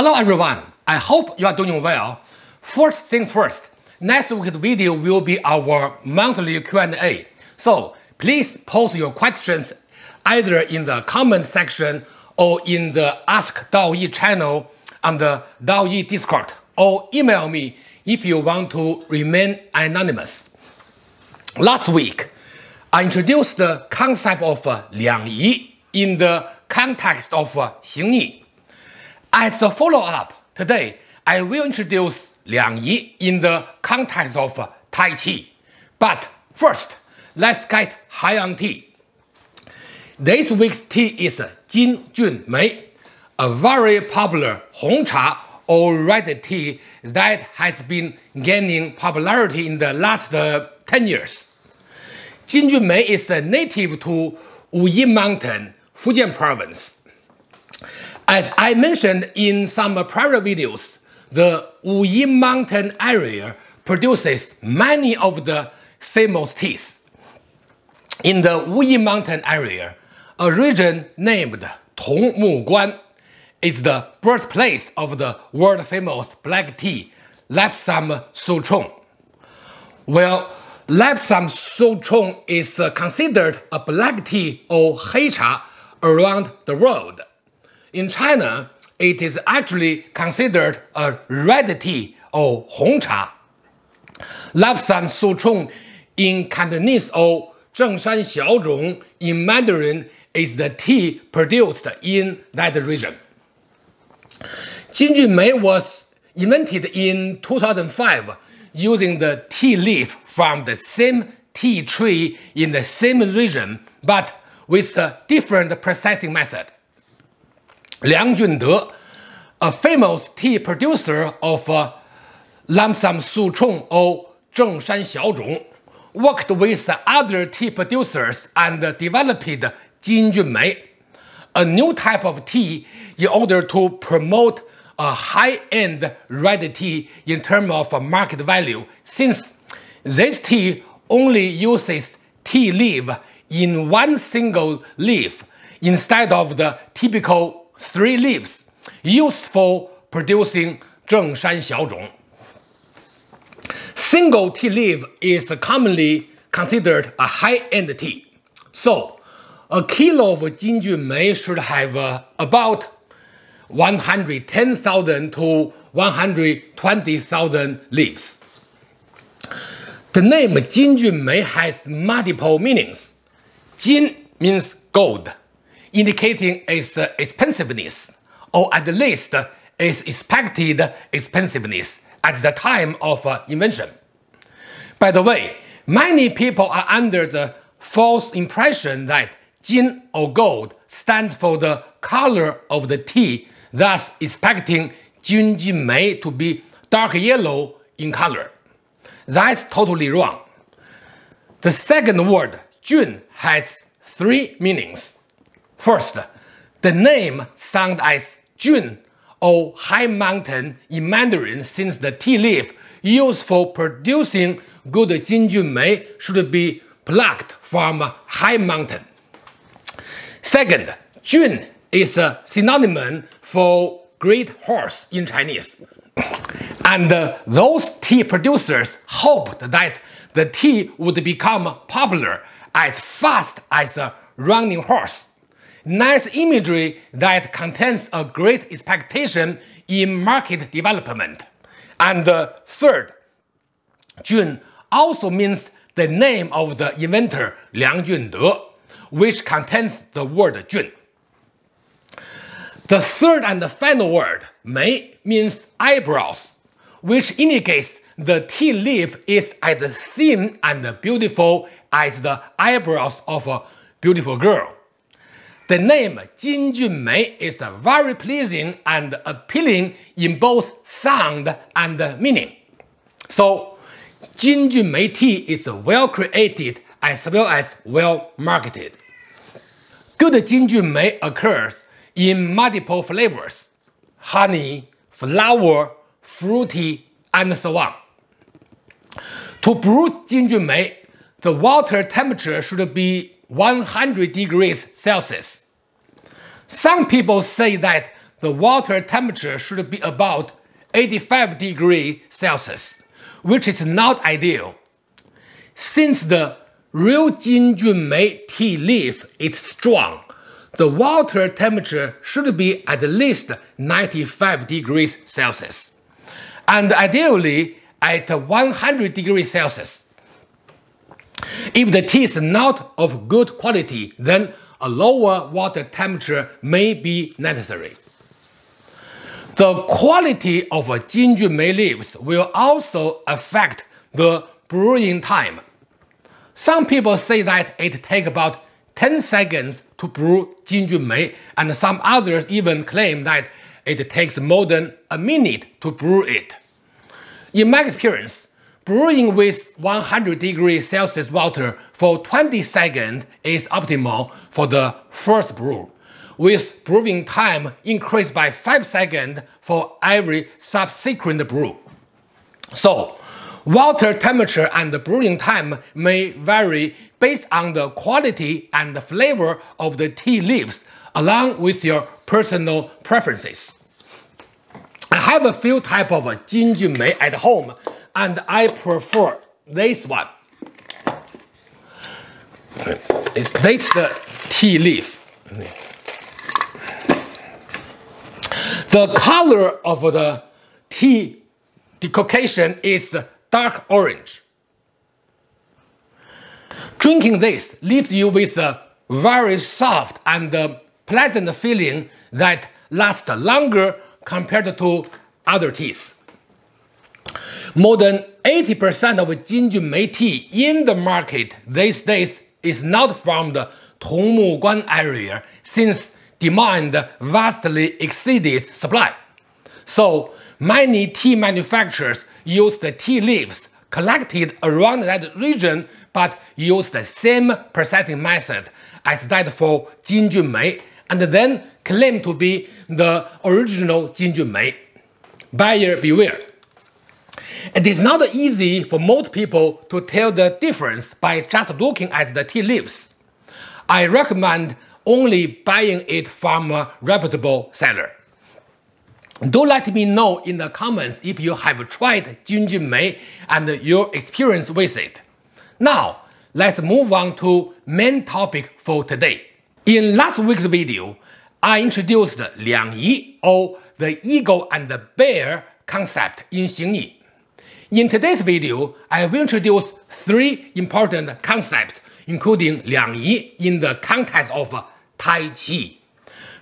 Hello everyone, I hope you are doing well. First things first, next week's video will be our monthly Q&A. So please post your questions either in the comment section or in the Ask DaoYi channel on the DaoYi Discord or email me if you want to remain anonymous. Last week, I introduced the concept of Liang Yi in the context of Xing Yi. As a follow-up, today I will introduce Liang Yi in the context of Tai Chi. But first, let's get high on tea. This week's tea is Jin Jun Mei, a very popular Hong Cha or red tea that has been gaining popularity in the last uh, 10 years. Jin Jun Mei is native to Wuyi Mountain, Fujian province. As I mentioned in some prior videos, the Wuyi Mountain area produces many of the famous teas. In the Wuyi Mountain area, a region named Tongmuguan is the birthplace of the world-famous black tea Lapsang Souchong. Well, Lapsang Souchong is considered a black tea or heicha around the world. In China, it is actually considered a red tea or Hong Cha. Lapsang Souchong in Cantonese or Zhengshan Xiaozhong in Mandarin is the tea produced in that region. Jinjun Mei was invented in 2005 using the tea leaf from the same tea tree in the same region, but with a different processing method. Liang Junde, a famous tea producer of uh, Lamsam Chong or Zhengshan Xiaozhong, worked with other tea producers and developed Jinjun Mei, a new type of tea in order to promote a high-end red tea in terms of market value, since this tea only uses tea leaf in one single leaf instead of the typical three leaves used for producing Zhengshan Xiaozhong. Single tea leaf is commonly considered a high-end tea. So, a kilo of Jinjun Mei should have uh, about 110,000 to 120,000 leaves. The name Jinjun Mei has multiple meanings. Jin means gold, indicating its uh, expensiveness, or at least uh, its expected expensiveness at the time of uh, invention. By the way, many people are under the false impression that Jin or gold stands for the color of the tea, thus expecting Jinjun Mei to be dark yellow in color. That's totally wrong. The second word, Jun, has three meanings. First, the name sounds as Jun or high mountain in Mandarin since the tea leaf used for producing good Jinjun Mei should be plucked from high mountain. Second, Jun is a synonym for great horse in Chinese. And uh, those tea producers hoped that the tea would become popular as fast as a running horse. Nice imagery that contains a great expectation in market development. And third, Jun also means the name of the inventor Liang Junde, which contains the word Jun. The third and the final word, Mei, means eyebrows, which indicates the tea leaf is as thin and beautiful as the eyebrows of a beautiful girl. The name Jinjun Mei is very pleasing and appealing in both sound and meaning. So, Jinjun Mei tea is well created as well as well marketed. Good Jinjun Mei occurs in multiple flavors honey, flower, fruity, and so on. To brew Jinjun Mei, the water temperature should be 100 degrees Celsius. Some people say that the water temperature should be about 85 degrees Celsius, which is not ideal. Since the real Jinjunmei tea leaf is strong, the water temperature should be at least 95 degrees Celsius, and ideally at 100 degrees Celsius. If the tea is not of good quality, then a lower water temperature may be necessary. The quality of Jinjunmei leaves will also affect the brewing time. Some people say that it takes about 10 seconds to brew Jinjunmei, and some others even claim that it takes more than a minute to brew it. In my experience, brewing with 100 degrees Celsius water for 20 seconds is optimal for the first brew with brewing time increased by 5 seconds for every subsequent brew. So, water temperature and brewing time may vary based on the quality and the flavor of the tea leaves along with your personal preferences. I have a few type of Jinjunmei at home and I prefer this one. It's, this the tea leaf. The color of the tea decoction is dark orange. Drinking this leaves you with a very soft and uh, pleasant feeling that lasts longer compared to other teas. More than 80% of Jinjunmei tea in the market these days is not from the Tongmuguan area since demand vastly exceeds supply. So many tea manufacturers use the tea leaves collected around that region but use the same processing method as that for Jinjunmei and then claim to be the original Jinjunmei. Buyer beware. It is not easy for most people to tell the difference by just looking at the tea leaves. I recommend only buying it from a reputable seller. Do let me know in the comments if you have tried Jinjunmei and your experience with it. Now, let's move on to main topic for today. In last week's video, I introduced Liang Yi or the eagle and the bear concept in Xing Yi. In today's video, I will introduce three important concepts including Liang Yi in the context of Tai Chi.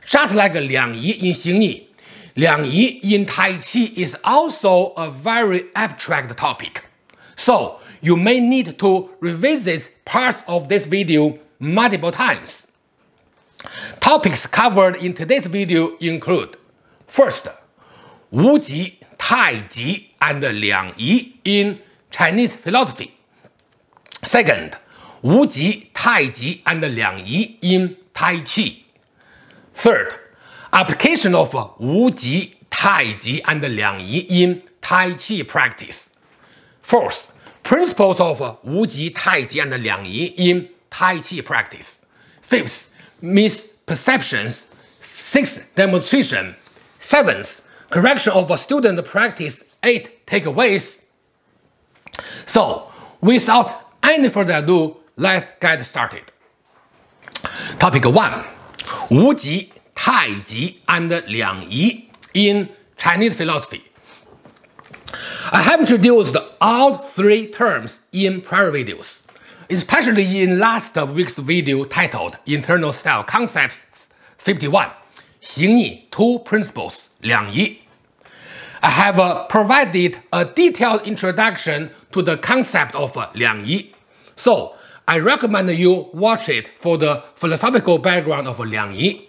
Just like Liang Yi in Xing Yi, Liang Yi in Tai Chi is also a very abstract topic. So you may need to revisit parts of this video multiple times. Topics covered in today's video include First, Wu Ji, Tai Ji, and Liang Yi in Chinese philosophy. Second, Wu Ji, Tai Ji, and Liang Yi in Tai Chi. Third, application of Wu Ji, Tai Ji, and Liang Yi in Tai Chi practice. Fourth, principles of Wu Ji, Tai Ji, and Liang Yi in Tai Chi practice. Fifth, misperceptions. Sixth, demonstration. Seventh, correction of a student practice. Eight, takeaways. So, without any further ado, let's get started. Topic 1. Wu Ji, Tai Ji, and Liang Yi in Chinese philosophy. I have introduced all three terms in prior videos, especially in last week's video titled Internal Style Concepts 51, 形意 Two Principles, Liang Yi. I have uh, provided a detailed introduction to the concept of uh, Liang Yi. So, I recommend you watch it for the philosophical background of Liang Yi.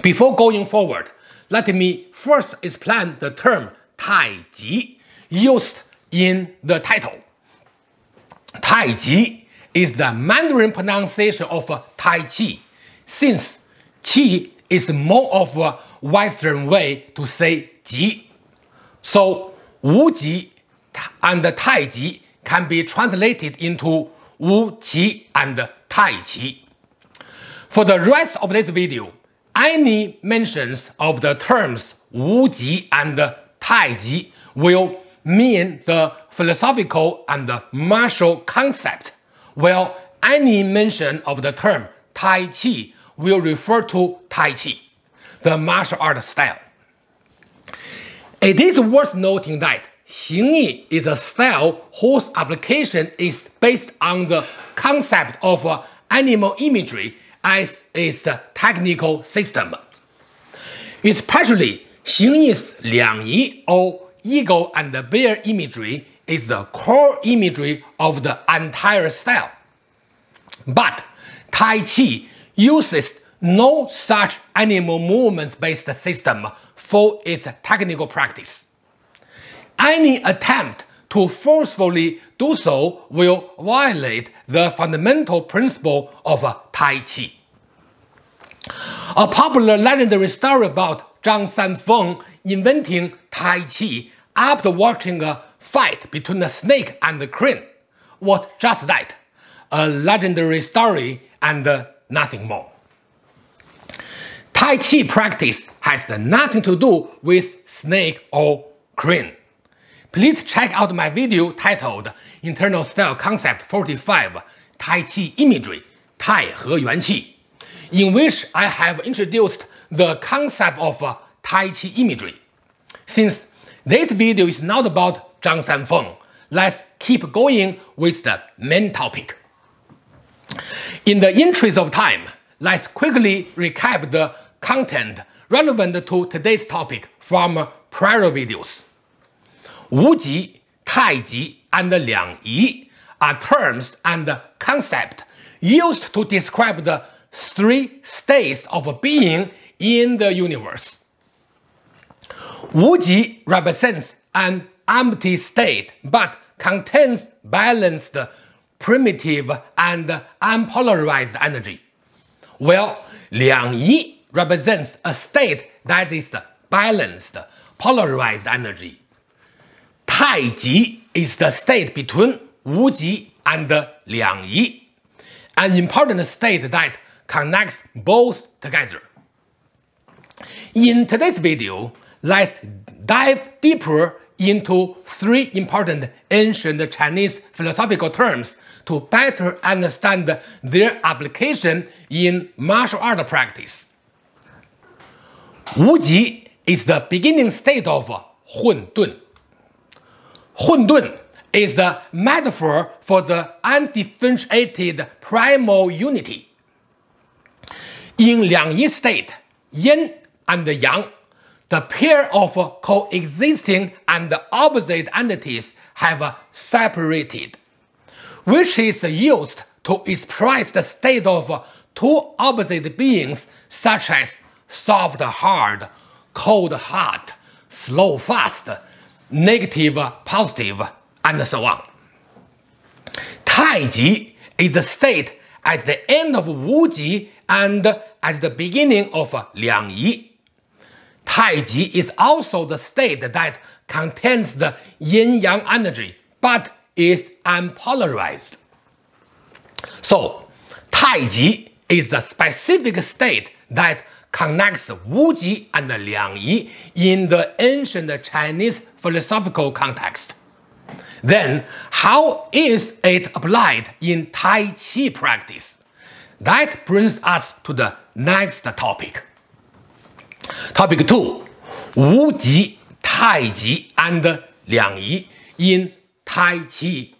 Before going forward, let me first explain the term Tai Ji used in the title. Tai Ji is the Mandarin pronunciation of Tai Chi, since Qi is more of a Western way to say Ji. So Wu Ji and Tai Ji can be translated into Wu Qi and Tai Qi. For the rest of this video, any mentions of the terms Wu Ji and Tai Ji will mean the philosophical and martial concept, while any mention of the term Tai Chi will refer to Tai Chi, the martial art style. It is worth noting that Xingyi is a style whose application is based on the concept of uh, animal imagery as its technical system. Especially, Xingyi's Liang Yi or eagle and bear imagery is the core imagery of the entire style. But Tai Chi uses no such animal movements based system for its technical practice. Any attempt to forcefully do so will violate the fundamental principle of Tai Chi. A popular legendary story about Zhang Sanfeng inventing Tai Chi after watching a fight between a snake and a crane was just that a legendary story and nothing more. Tai Chi practice has nothing to do with snake or crane. Please check out my video titled Internal Style Concept 45 Tai Chi Imagery, Tai He Yuan Qi, in which I have introduced the concept of uh, Tai Chi imagery. Since this video is not about Zhang Sanfeng, let's keep going with the main topic. In the interest of time, let's quickly recap the content relevant to today's topic from prior videos. Wu Ji, Tai Ji, and Liang Yi are terms and concepts used to describe the three states of being in the universe. Wu Ji represents an empty state but contains balanced, primitive, and unpolarized energy, while Liang Yi represents a state that is balanced, polarized energy. Tai Ji is the state between Wu Ji and Liang Yi, an important state that connects both together. In today's video, let's dive deeper into three important ancient Chinese philosophical terms to better understand their application in martial art practice. Wu Ji is the beginning state of Hun Dun. Hun Dun is the metaphor for the undifferentiated primal unity. In Liang Yi state, yin and yang, the pair of coexisting and opposite entities have separated, which is used to express the state of two opposite beings such as soft hard, cold hot, slow fast, negative positive, and so on. Taiji is the state at the end of Wu Ji and at the beginning of Liang Yi. Taiji is also the state that contains the yin-yang energy, but is unpolarized. So, Taiji is the specific state that connects Wu Ji and Liang Yi in the ancient Chinese philosophical context. Then, how is it applied in Tai Chi practice? That brings us to the next topic. Topic 2 Wu Ji, Tai Ji, and Liang Yi in Tai Chi.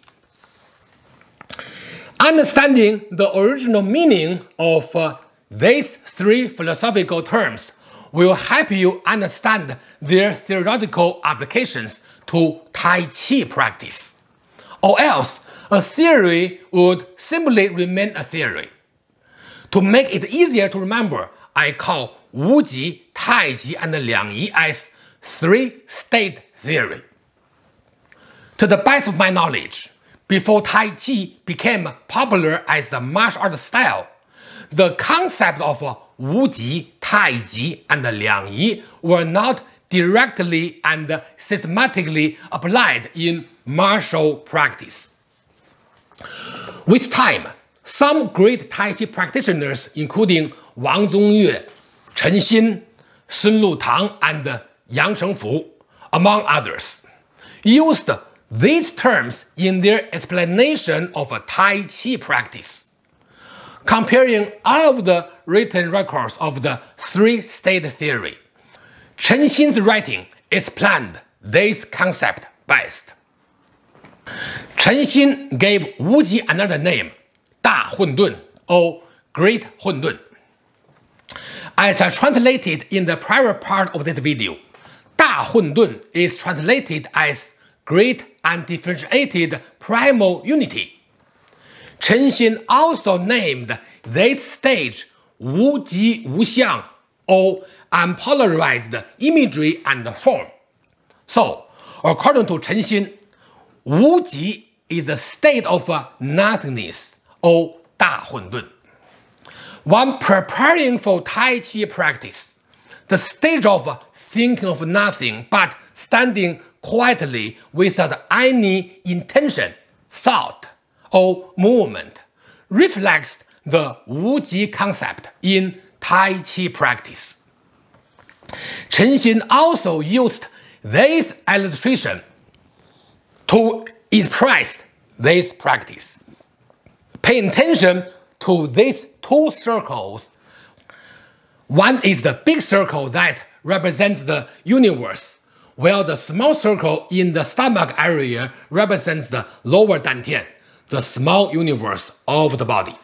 Understanding the original meaning of uh, these three philosophical terms will help you understand their theoretical applications to Tai Chi practice. Or else, a theory would simply remain a theory. To make it easier to remember, I call Wu Ji, Tai Ji, and Liang Yi as three-state theory. To the best of my knowledge, before Tai Chi became popular as the martial art style, the concept of Wu Ji, Tai Ji, and Liang Yi were not directly and systematically applied in martial practice. With time, some great Tai Chi practitioners, including Wang Zongyue, Chen Xin, Sun Lutang, and Yang Chengfu, among others, used these terms in their explanation of a Tai Chi practice. Comparing all of the written records of the three-state theory, Chen Xin's writing explained this concept best. Chen Xin gave Wu Ji another name, Da Dun, or Great Dun. As I translated in the prior part of this video, Da Dun is translated as Great undifferentiated primal unity. Chen Xin also named this stage Wu Ji Wu Xiang, or unpolarized imagery and form. So, according to Chen Xin, Wu Ji is a state of nothingness, or Da Dun. When preparing for Tai Chi practice, the stage of thinking of nothing but standing quietly without any intention, thought, or movement reflects the Wu Ji concept in Tai Chi practice. Chen Xin also used this illustration to express this practice. Pay attention to these two circles. One is the big circle that represents the universe, while the small circle in the stomach area represents the lower dantian, the small universe of the body.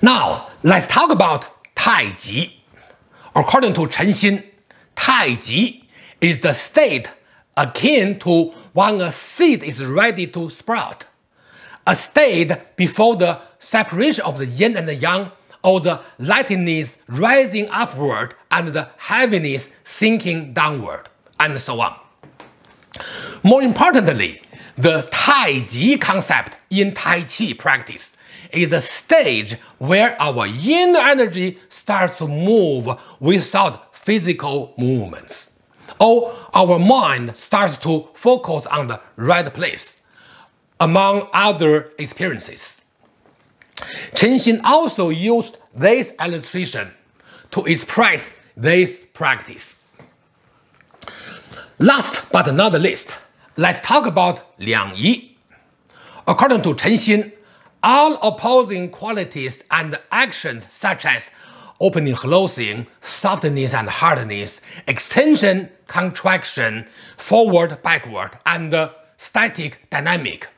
Now, let's talk about Tai Ji. According to Chen Xin, Tai Ji is the state akin to when a seed is ready to sprout, a state before the separation of the yin and the yang or the lightness rising upward and the heaviness sinking downward, and so on. More importantly, the Tai Ji concept in Tai Chi practice is the stage where our yin energy starts to move without physical movements, or our mind starts to focus on the right place, among other experiences. Chen Xin also used this illustration to express this practice. Last but not least, let's talk about Liang Yi. According to Chen Xin, all opposing qualities and actions such as opening, closing, softness and hardness, extension, contraction, forward, backward, and static dynamic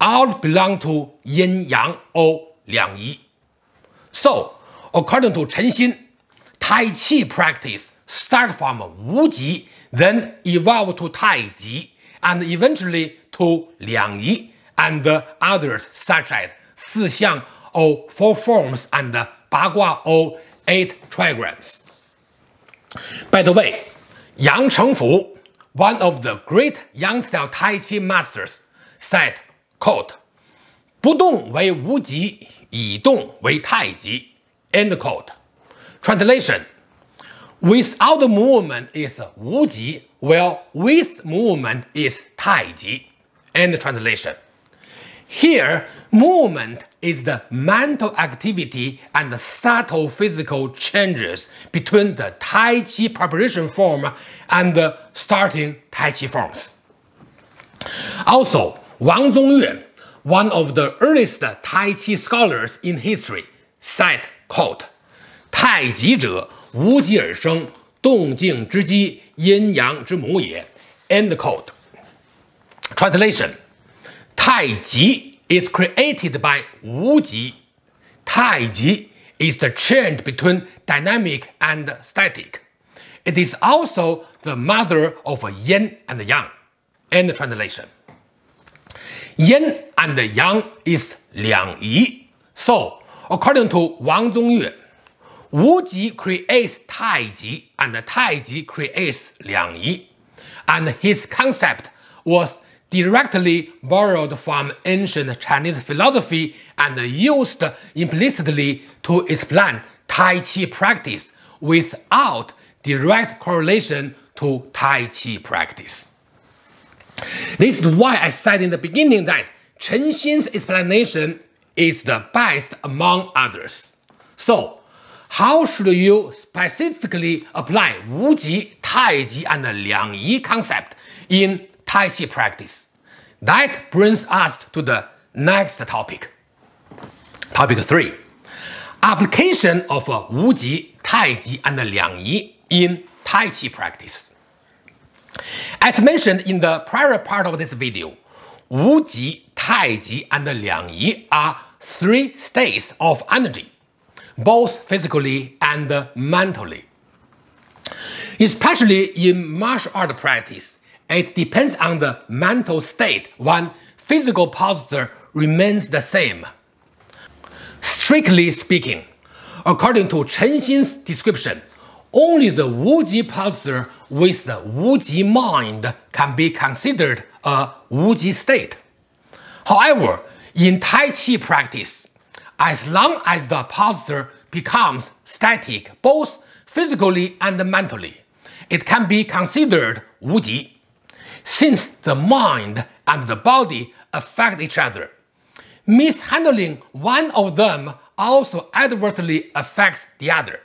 all belong to yin yang or liang yi. So, according to Chen Xin, Tai Chi practice start from Wu Ji, then evolve to Tai Ji, and eventually to Liang Yi and others such as Si Xiang or four forms and Ba Gua or eight trigrams. By the way, Yang Chengfu, one of the great Yang style Tai Chi masters, said, quote, 不动为无极， 以动为太极。End quote. Translation: Without movement is 无极, while with movement is 太极. End translation. Here, movement is the mental activity and the subtle physical changes between the Tai Chi preparation form and the starting Tai Chi forms. Also, Wang Zongyue one of the earliest Tai Chi scholars in history, said, quote, 太极者，无极而生，动静之机，阴阳之母也。End quote. Translation: Ji is created by Wu Ji. Ji is the change between dynamic and static. It is also the mother of yin and yang. End translation. Yin and Yang is Liang Yi. So, according to Wang Zongyue, Wu Ji creates Tai Ji and Tai Ji creates Liang Yi. And his concept was directly borrowed from ancient Chinese philosophy and used implicitly to explain Tai Chi practice without direct correlation to Tai Chi practice. This is why I said in the beginning that Chen Xin's explanation is the best among others. So, how should you specifically apply Wuji, Taiji, and Liang Yi concept in Tai Chi practice? That brings us to the next topic. Topic 3. Application of Wuji, Taiji, and Liang Yi in Tai Chi practice. As mentioned in the prior part of this video, Wuji, Taiji, and Liang Yi are three states of energy both physically and mentally. Especially in martial art practice, it depends on the mental state when physical posture remains the same. Strictly speaking, according to Chen Xin's description, only the Wuji posture with the Wuji mind can be considered a Wuji state. However, in Tai Chi practice, as long as the posture becomes static both physically and mentally, it can be considered wuji. Since the mind and the body affect each other, mishandling one of them also adversely affects the other.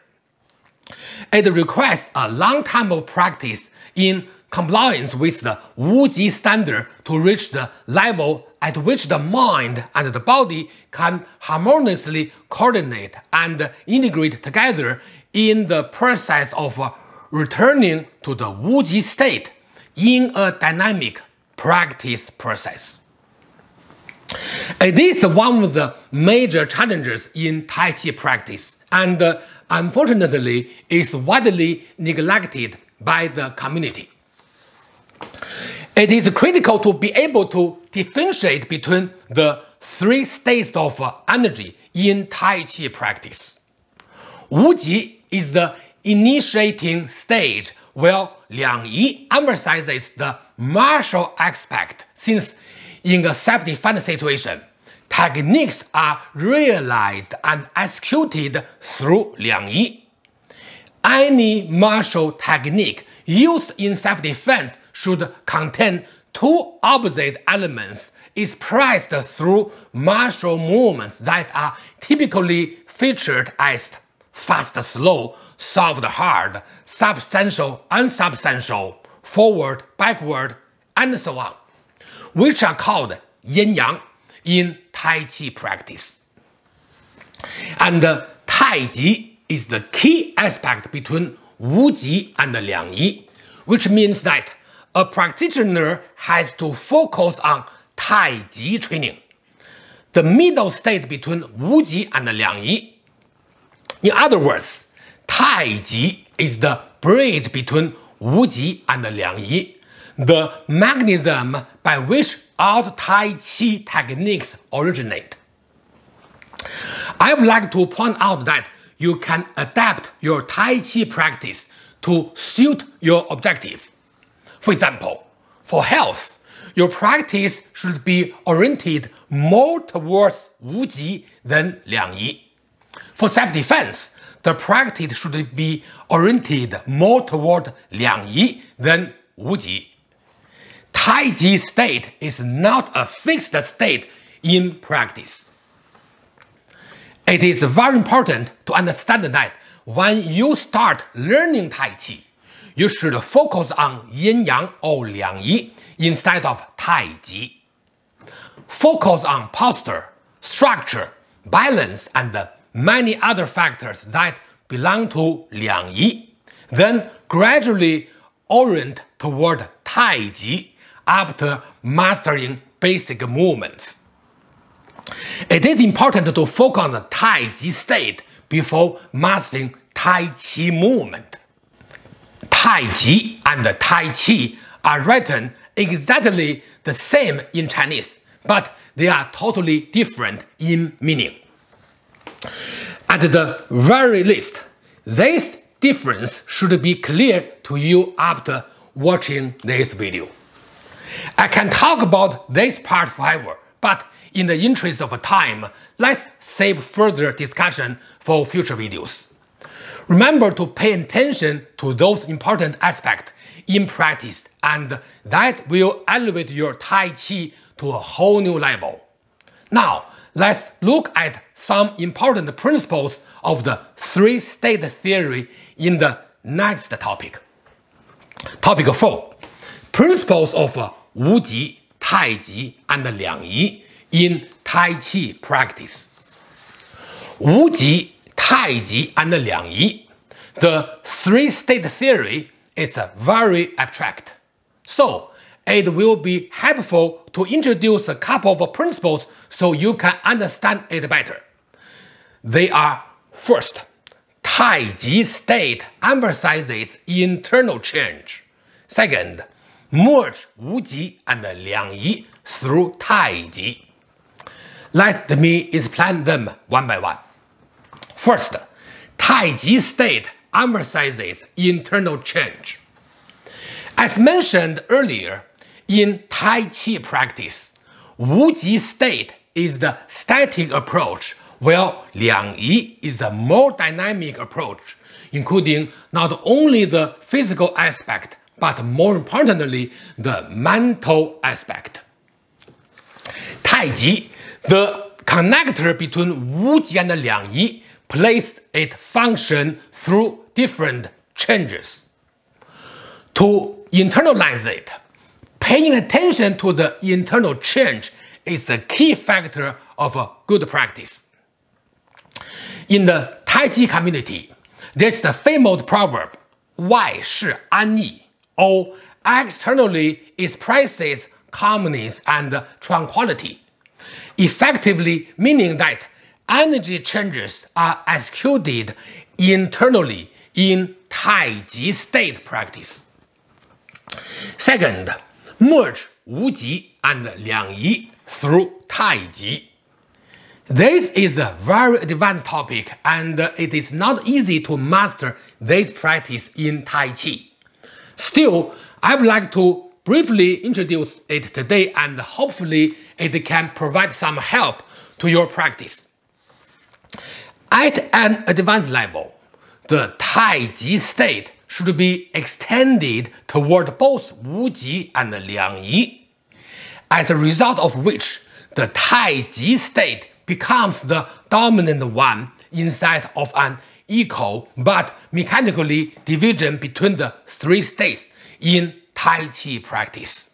It requires a long time of practice in compliance with the Wuji standard to reach the level at which the mind and the body can harmoniously coordinate and integrate together in the process of returning to the Wuji state in a dynamic practice process. It is one of the major challenges in Tai Chi practice and unfortunately is widely neglected by the community. It is critical to be able to differentiate between the three states of energy in Tai Chi practice. Wuji is the initiating stage while Liang Yi emphasizes the martial aspect since in a self-defense situation, techniques are realized and executed through Liang Yi. Any martial technique used in self-defense should contain two opposite elements expressed through martial movements that are typically featured as fast, slow, soft, hard, substantial, unsubstantial, forward, backward, and so on, which are called yin-yang in Tai Chi practice. And uh, Tai Ji is the key aspect between Wu Ji and Liang Yi, which means that a practitioner has to focus on Tai Ji training, the middle state between Wu Ji and Liang Yi. In other words, Tai Ji is the bridge between Wu Ji and Liang Yi, the mechanism by which all Tai Chi techniques originate. I would like to point out that you can adapt your Tai Chi practice to suit your objective. For example, for health, your practice should be oriented more towards Wu Ji than Liang Yi. For self-defense, the practice should be oriented more toward Liang Yi than Wu Ji. Tai Ji state is not a fixed state in practice. It is very important to understand that when you start learning Tai Chi, you should focus on yin yang or liang yi instead of tai ji. Focus on posture, structure, balance, and many other factors that belong to liang yi. Then gradually orient toward tai ji after mastering basic movements. It is important to focus on the Tai Ji state before mastering Tai Chi movement. Tai Ji and Tai Chi are written exactly the same in Chinese, but they are totally different in meaning. At the very least, this difference should be clear to you after watching this video. I can talk about this part forever, but in the interest of time, let's save further discussion for future videos. Remember to pay attention to those important aspects in practice and that will elevate your Tai Chi to a whole new level. Now, let's look at some important principles of the three-state theory in the next topic. Topic 4. Principles of Wuji, Taiji, and Liangyi in Tai Chi practice. Wuji, Taiji, and Liangyi. The three-state theory is very abstract. So, it will be helpful to introduce a couple of principles so you can understand it better. They are first, Tai Taiji state emphasizes internal change. Second, merge Wuji and Liangyi through Taiji. Let me explain them one by one. First, Taiji state emphasizes internal change. As mentioned earlier, in Tai Chi practice, Wuji state is the static approach, while Liang Yi is the more dynamic approach, including not only the physical aspect, but more importantly, the mental aspect. Tai Ji, the connector between Wu Ji and Liang Yi, placed its function through different changes. To internalize it, paying attention to the internal change is the key factor of a good practice. In the Tai Chi community, there's the famous proverb, Wai Shi An Yi, or externally expresses calmness and tranquility, effectively meaning that energy changes are executed internally in Taiji state practice. Second, merge Wuji and Liangyi through Taiji. This is a very advanced topic and it is not easy to master this practice in Tai Chi. Still, I would like to briefly introduce it today and hopefully it can provide some help to your practice. At an advanced level, the Taiji state should be extended toward both Wuji and Liangyi, as a result of which the Taiji state becomes the dominant one inside of an equal but mechanically division between the three states in Tai Chi practice.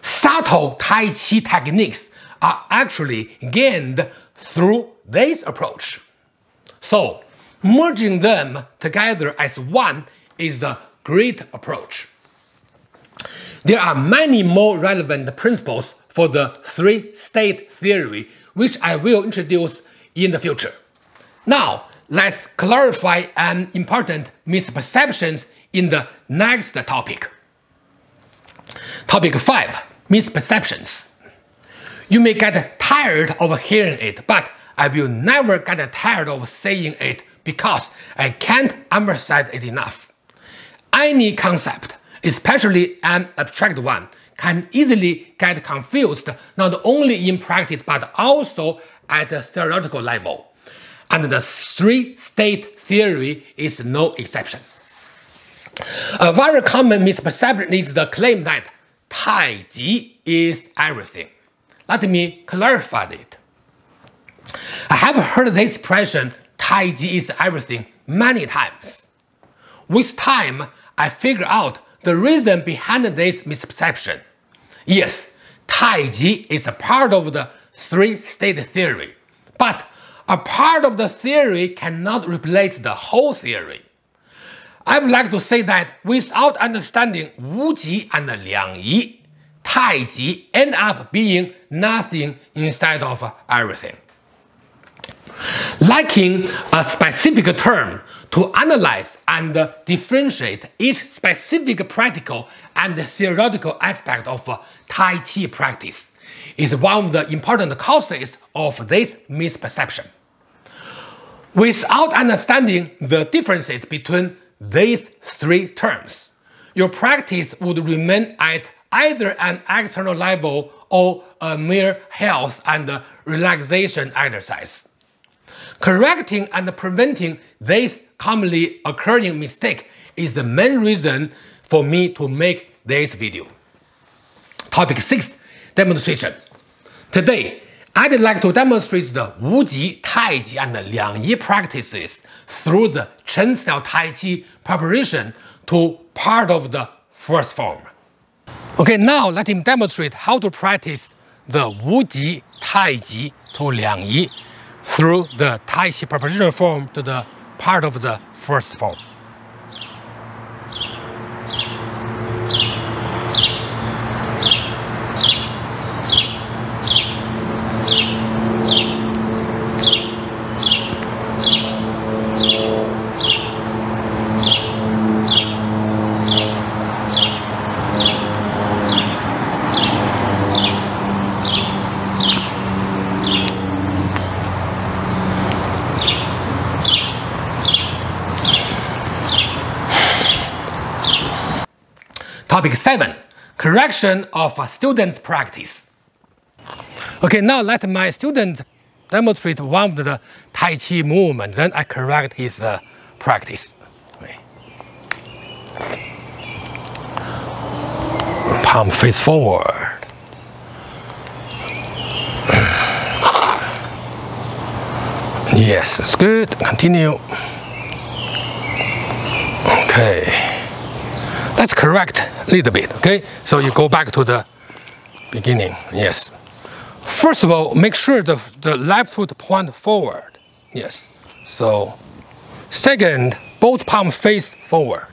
Subtle Tai Chi techniques are actually gained through this approach. So, merging them together as one is a great approach. There are many more relevant principles for the three-state theory which I will introduce in the future. Now, let's clarify an important misperceptions in the next topic. Topic 5. Misperceptions. You may get tired of hearing it, but I will never get tired of saying it because I can't emphasize it enough. Any concept, especially an abstract one, can easily get confused not only in practice but also at the theoretical level. And the three-state theory is no exception. A very common misperception is the claim that Tai Ji is everything. Let me clarify it. I have heard this expression, Tai Ji is everything, many times. With time, I figured out the reason behind this misperception. Yes, Tai Ji is a part of the three-state theory, but a part of the theory cannot replace the whole theory. I would like to say that without understanding Wu Wuji and Liang Yi, Tai Ji end up being nothing instead of everything. Lacking a specific term to analyze and differentiate each specific practical and theoretical aspect of Tai Chi practice is one of the important causes of this misperception. Without understanding the differences between these three terms, your practice would remain at either an external level or a mere health and relaxation exercise. Correcting and preventing this commonly occurring mistake is the main reason for me to make this video. Topic 6 Demonstration Today, I'd like to demonstrate the Wuji, Taiji, and Liang Yi practices through the Chen style Tai Chi preparation to part of the first form. Okay, now let him demonstrate how to practice the Wuji, Taiji to Liang Yi through the Tai Chi preparation form to the part of the first form. Topic 7. Correction of a student's practice. Okay, now let my student demonstrate one of the Tai Chi movement, then I correct his uh, practice. Palm face forward. Yes, it's good. Continue. Okay. Let's correct a little bit, okay? So you go back to the beginning, yes. First of all, make sure the, the left foot point forward, yes. So, second, both palms face forward.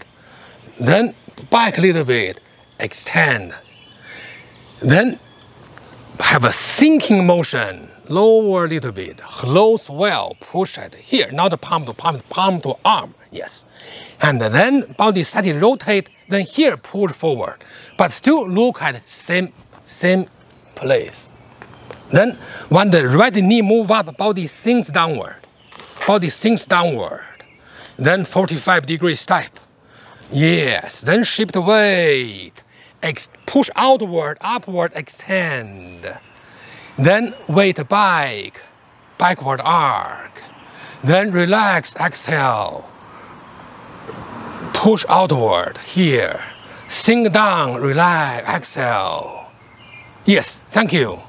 Then back a little bit, extend. Then have a sinking motion, lower a little bit, close well, push it here, not palm to palm, palm to arm, yes. And then body slightly rotate, then here pull forward, but still look at same, same place. Then when the right knee move up, body sinks downward, body sinks downward. Then 45 degree step. Yes, then shift weight, Ex push outward, upward, extend. Then weight back, backward arc. Then relax, exhale push outward here. Sink down, relax, exhale. Yes, thank you.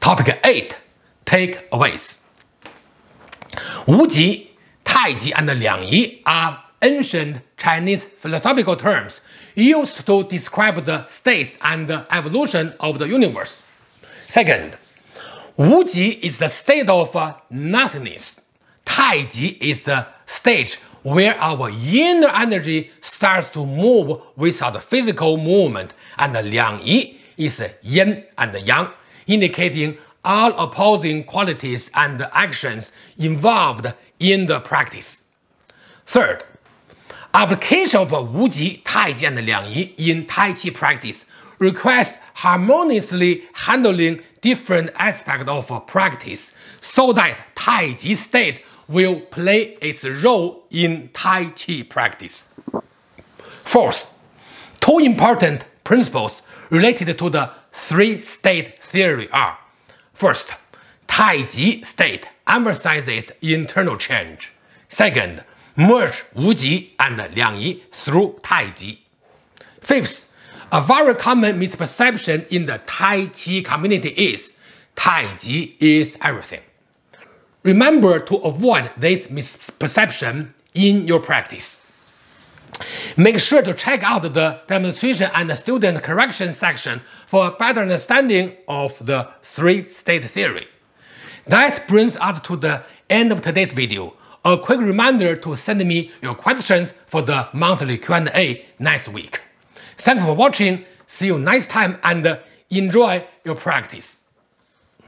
Topic 8 Takeaways Wuji, Taiji, and Liangyi are ancient Chinese philosophical terms used to describe the states and evolution of the universe. Second, Wuji is the state of uh, nothingness. Taiji is the stage where our inner energy starts to move without physical movement, and Liang Yi is yin and yang, indicating all opposing qualities and actions involved in the practice. Third, application of Wuji, Taiji, and Liang Yi in Tai Chi practice requires harmoniously handling different aspects of practice so that Taiji state will play its role in Tai Chi practice. Fourth, two important principles related to the three-state theory are First, Taiji state emphasizes internal change. Second, merge Wuji and Liangyi through Taiji. Fifth, a very common misperception in the Tai Chi community is Taiji is everything. Remember to avoid this misperception in your practice. Make sure to check out the demonstration and the student correction section for a better understanding of the three-state theory. That brings us to the end of today's video. A quick reminder to send me your questions for the monthly Q&A next week. Thanks for watching, see you next time and enjoy your practice.